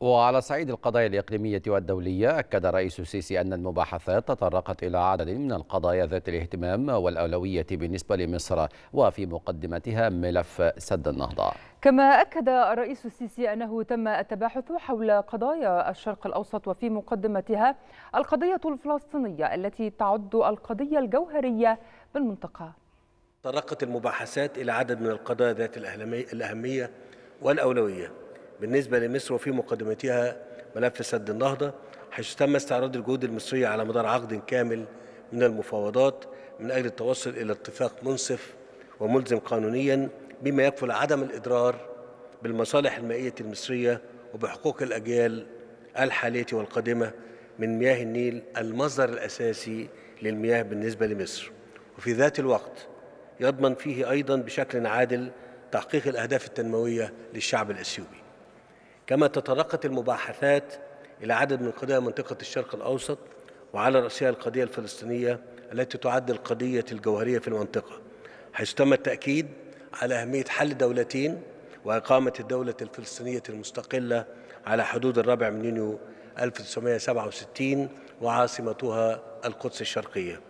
وعلى صعيد القضايا الإقليمية والدولية أكد الرئيس السيسي أن المباحثات تطرقت إلى عدد من القضايا ذات الاهتمام والأولوية بالنسبة لمصر وفي مقدمتها ملف سد النهضة. كما أكد الرئيس السيسي أنه تم التباحث حول قضايا الشرق الأوسط وفي مقدمتها القضية الفلسطينية التي تعد القضية الجوهرية بالمنطقة. تطرقت المباحثات إلى عدد من القضايا ذات الأهمية والأولوية. بالنسبة لمصر وفي مقدمتها ملف سد النهضة حيث تم استعراض الجهود المصرية على مدار عقد كامل من المفاوضات من أجل التوصل إلى اتفاق منصف وملزم قانونيا بما يكفل عدم الإضرار بالمصالح المائية المصرية وبحقوق الأجيال الحالية والقادمة من مياه النيل المصدر الأساسي للمياه بالنسبة لمصر. وفي ذات الوقت يضمن فيه أيضا بشكل عادل تحقيق الأهداف التنموية للشعب الأثيوبي. كما تطرقت المباحثات إلى عدد من قضايا منطقة الشرق الأوسط وعلى رأسها القضية الفلسطينية التي تعد القضية الجوهرية في المنطقة حيث تم التأكيد على أهمية حل دولتين وإقامة الدولة الفلسطينية المستقلة على حدود الرابع من يونيو 1967 وعاصمتها القدس الشرقية.